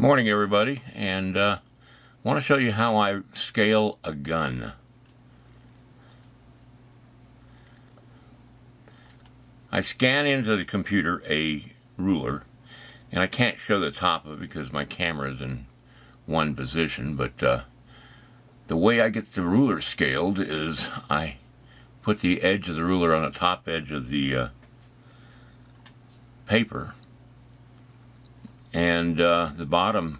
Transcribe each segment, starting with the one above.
Morning everybody and uh, want to show you how I scale a gun. I scan into the computer a ruler and I can't show the top of it because my camera is in one position but uh, the way I get the ruler scaled is I put the edge of the ruler on the top edge of the uh, paper and uh, the bottom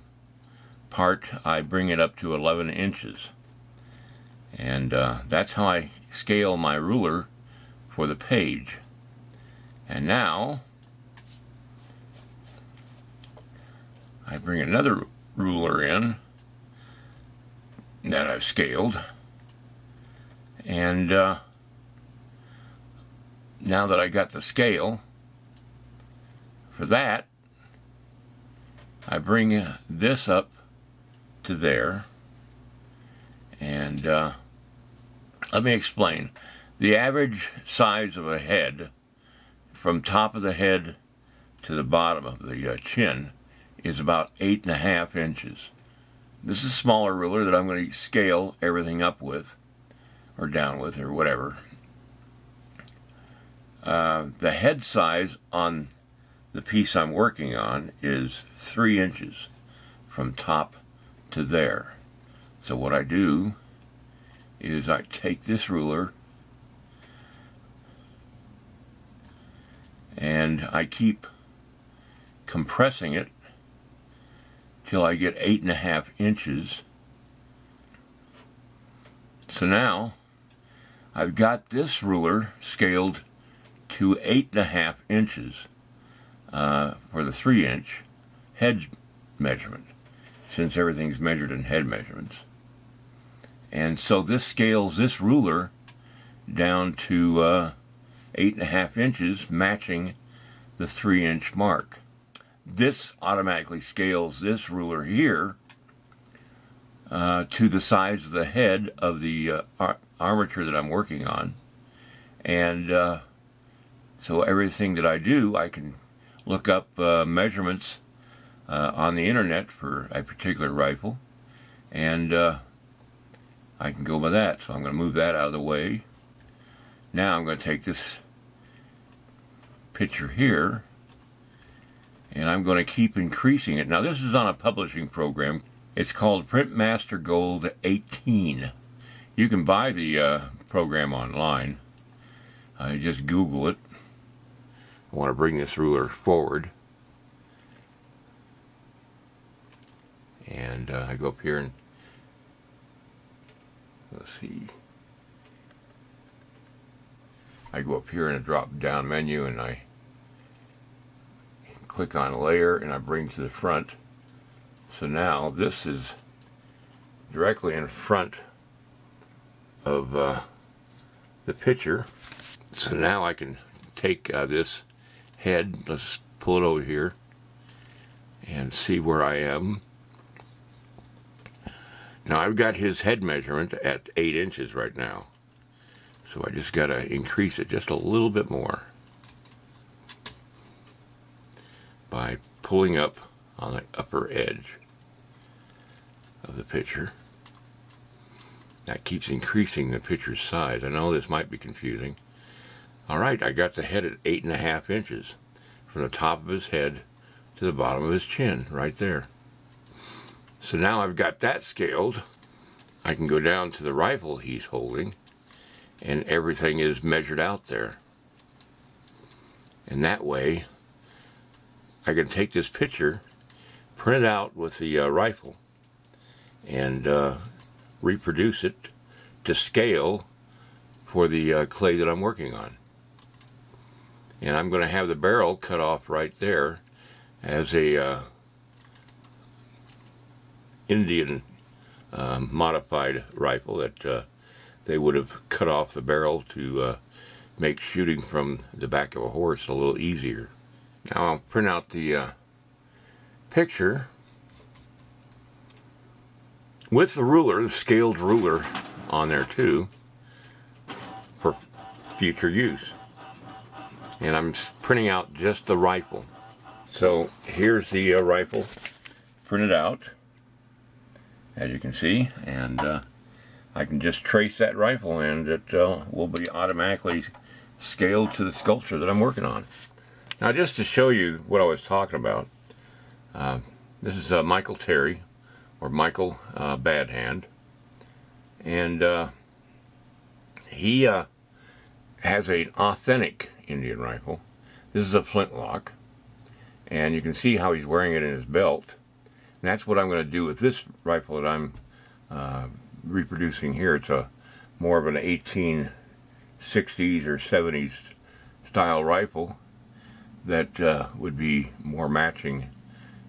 part I bring it up to 11 inches. And uh, that's how I scale my ruler for the page. And now I bring another ruler in that I've scaled. And uh, now that I got the scale for that I bring this up to there and uh, let me explain. The average size of a head from top of the head to the bottom of the uh, chin is about eight and a half inches. This is a smaller ruler that I'm going to scale everything up with or down with or whatever. Uh, the head size on the piece I'm working on is three inches from top to there. So what I do is I take this ruler and I keep compressing it till I get eight and a half inches. So now I've got this ruler scaled to eight and a half inches uh, for the three inch head measurement since everything's measured in head measurements. And so this scales this ruler down to uh, eight and a half inches matching the three inch mark. This automatically scales this ruler here uh, to the size of the head of the uh, ar armature that I'm working on. And uh, so everything that I do, I can look up uh, measurements uh, on the internet for a particular rifle and uh, I can go by that. So I'm going to move that out of the way. Now I'm going to take this picture here and I'm going to keep increasing it. Now this is on a publishing program. It's called Printmaster Gold 18 you can buy the uh, program online. I just google it I want to bring this ruler forward. And uh, I go up here and let's see. I go up here in a drop down menu and I click on layer and I bring to the front. So now this is directly in front of uh, the picture. So now I can take uh, this head. Let's pull it over here and see where I am. Now I've got his head measurement at 8 inches right now. So I just got to increase it just a little bit more by pulling up on the upper edge of the picture. That keeps increasing the picture's size. I know this might be confusing. All right, I got the head at eight and a half inches from the top of his head to the bottom of his chin, right there. So now I've got that scaled. I can go down to the rifle he's holding, and everything is measured out there. And that way, I can take this picture, print it out with the uh, rifle, and uh, reproduce it to scale for the uh, clay that I'm working on and I'm going to have the barrel cut off right there as a uh, Indian uh, modified rifle that uh, they would have cut off the barrel to uh, make shooting from the back of a horse a little easier. Now I'll print out the uh, picture with the ruler, the scaled ruler on there too for future use and I'm printing out just the rifle. So here's the uh, rifle printed out, as you can see, and uh, I can just trace that rifle and it uh, will be automatically scaled to the sculpture that I'm working on. Now just to show you what I was talking about, uh, this is uh, Michael Terry, or Michael uh, Badhand, and uh, he has an authentic Indian rifle. This is a flintlock, and you can see how he's wearing it in his belt. And that's what I'm going to do with this rifle that I'm uh, reproducing here. It's a more of an 1860s or 70s style rifle that uh, would be more matching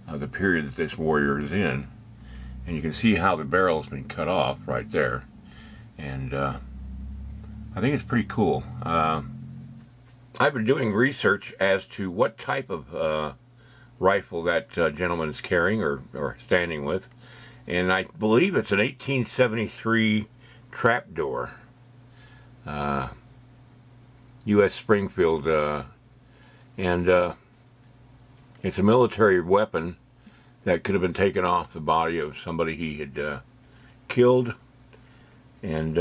uh, the period that this warrior is in. And you can see how the barrel has been cut off right there. And uh, I think it's pretty cool. I've been doing research as to what type of uh, rifle that uh, gentleman is carrying or, or standing with. And I believe it's an 1873 trapdoor. Uh, U.S. Springfield. Uh, and uh, it's a military weapon that could have been taken off the body of somebody he had uh, killed. And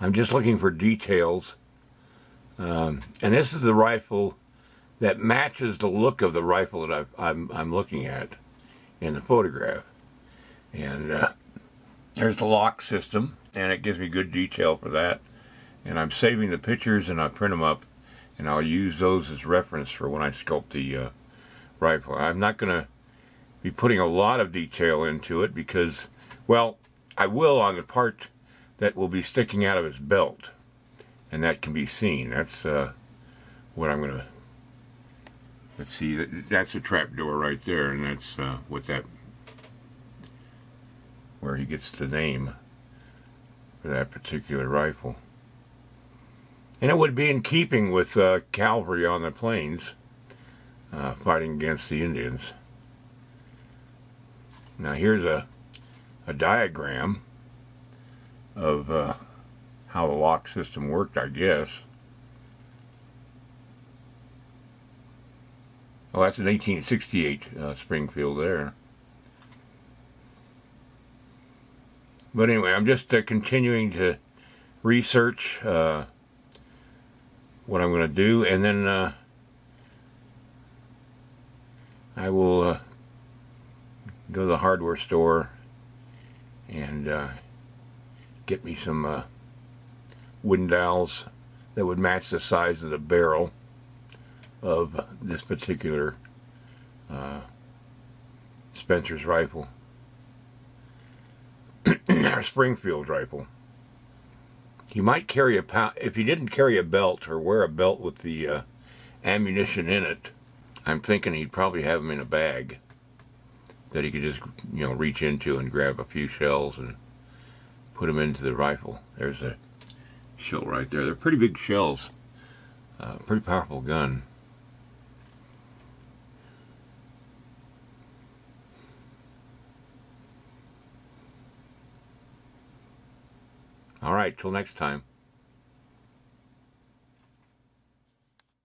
I'm just looking for details. Um, and this is the rifle that matches the look of the rifle that i am looking at in the photograph. And uh, there's the lock system, and it gives me good detail for that. And I'm saving the pictures, and I print them up, and I'll use those as reference for when I sculpt the uh, rifle. I'm not going to be putting a lot of detail into it because, well, I will on the part that will be sticking out of his belt, and that can be seen. That's uh, what I'm going to Let's see, that's a trap door right there, and that's uh, what that, where he gets the name for that particular rifle. And it would be in keeping with uh, cavalry on the plains uh, fighting against the Indians. Now here's a, a diagram of uh, how the lock system worked, I guess. Oh, that's an 1868 uh, Springfield there. But anyway, I'm just uh, continuing to research uh, what I'm going to do, and then uh, I will uh, go to the hardware store and uh, get me some wooden dowels that would match the size of the barrel of this particular uh, Spencer's rifle, or Springfield rifle. He might carry a pound, if he didn't carry a belt or wear a belt with the uh, ammunition in it, I'm thinking he'd probably have them in a bag that he could just, you know, reach into and grab a few shells and put them into the rifle. There's a shell right there. They're pretty big shells. Uh, pretty powerful gun. All right, till next time.